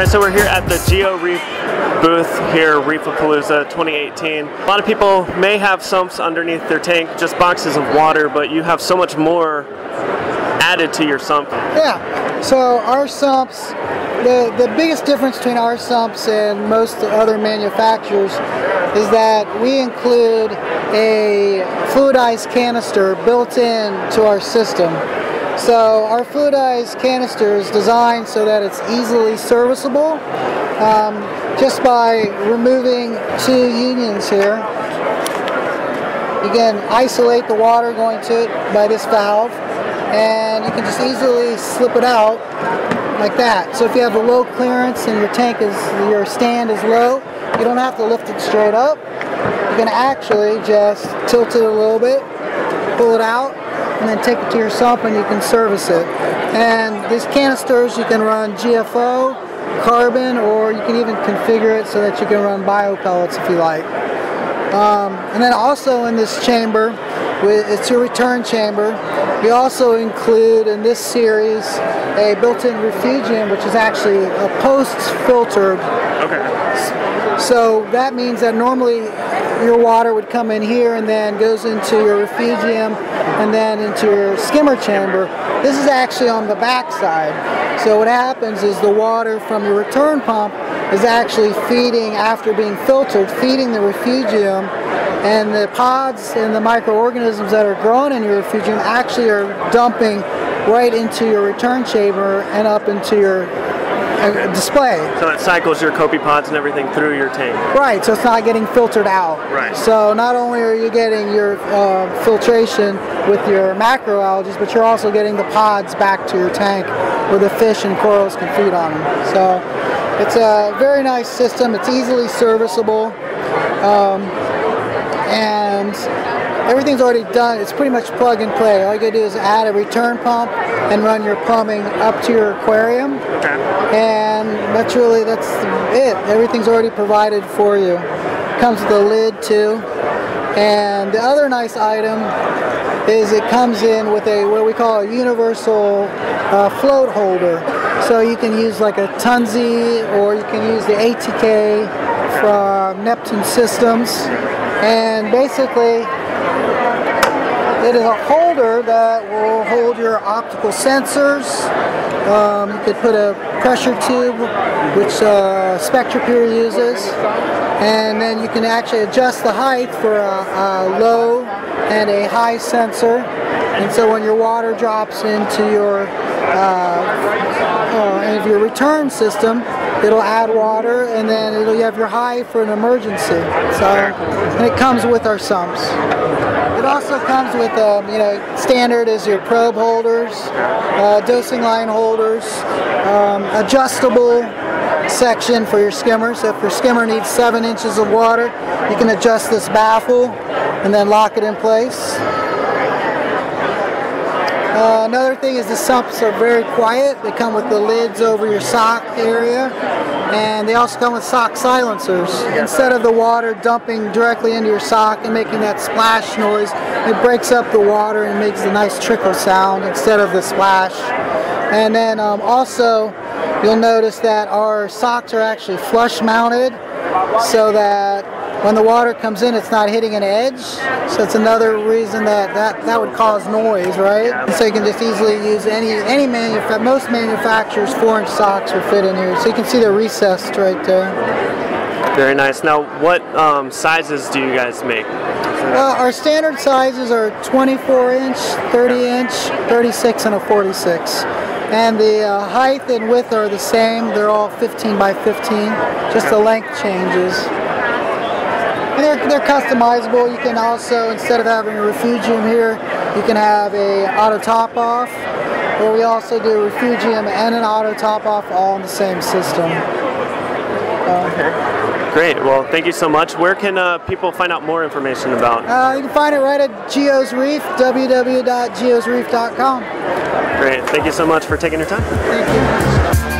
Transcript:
right, so we're here at the Geo Reef booth here, Reefapalooza 2018. A lot of people may have sumps underneath their tank, just boxes of water, but you have so much more added to your sump. Yeah, so our sumps, the, the biggest difference between our sumps and most other manufacturers is that we include a fluidized canister built in to our system. So our fluidized canister is designed so that it's easily serviceable um, just by removing two unions here. You can isolate the water going to it by this valve and you can just easily slip it out like that. So if you have a low clearance and your tank is, your stand is low, you don't have to lift it straight up. You can actually just tilt it a little bit, pull it out, and then take it to your sump and you can service it. And these canisters you can run GFO, carbon, or you can even configure it so that you can run bio pellets if you like. Um, and then also in this chamber, it's your return chamber. We also include in this series a built-in refugium, which is actually a post-filtered. Okay. So that means that normally your water would come in here and then goes into your refugium and then into your skimmer chamber. This is actually on the back side. So what happens is the water from your return pump is actually feeding, after being filtered, feeding the refugium and the pods and the microorganisms that are growing in your refugium actually are dumping right into your return chamber and up into your uh, display. So it cycles your copepods and everything through your tank. Right, so it's not getting filtered out. Right. So not only are you getting your uh, filtration with your macroalgae, but you're also getting the pods back to your tank where the fish and corals can feed on them. So it's a very nice system. It's easily serviceable. Um, and everything's already done. It's pretty much plug and play. All you gotta do is add a return pump and run your plumbing up to your aquarium. Okay. And that's really, that's it. Everything's already provided for you. Comes with a lid too. And the other nice item is it comes in with a what we call a universal uh, float holder. So you can use like a Tunze or you can use the ATK from Neptune Systems. And basically it is a holder that will hold your optical sensors. Um, you could put a pressure tube, which uh, SpectraPure uses, and then you can actually adjust the height for a, a low and a high sensor. And so when your water drops into your uh, uh, into your return system, it'll add water, and then it'll you have your high for an emergency. So, and it comes with our sumps. It also comes with, um, you know, standard is your probe holders, uh, dosing line holders, um, adjustable section for your skimmer. So if your skimmer needs seven inches of water, you can adjust this baffle and then lock it in place. Uh, another thing is the sumps are very quiet. They come with the lids over your sock area and they also come with sock silencers. Instead of the water dumping directly into your sock and making that splash noise, it breaks up the water and makes a nice trickle sound instead of the splash. And then um, also you'll notice that our socks are actually flush mounted so that when the water comes in, it's not hitting an edge. So it's another reason that that, that would cause noise, right? And so you can just easily use any any most manufacturers four inch socks will fit in here. So you can see they're recessed right there. Very nice. Now, what um, sizes do you guys make? Well, our standard sizes are 24 inch, 30 inch, 36, and a 46. And the uh, height and width are the same. They're all 15 by 15. Just the length changes. And they're, they're customizable. You can also, instead of having a refugium here, you can have a auto top off. Or we also do a refugium and an auto top off all in the same system. okay. Great. Well, thank you so much. Where can uh, people find out more information about? Uh, you can find it right at Geo's Reef, www.geosreef.com. Great. Thank you so much for taking your time. Thank you.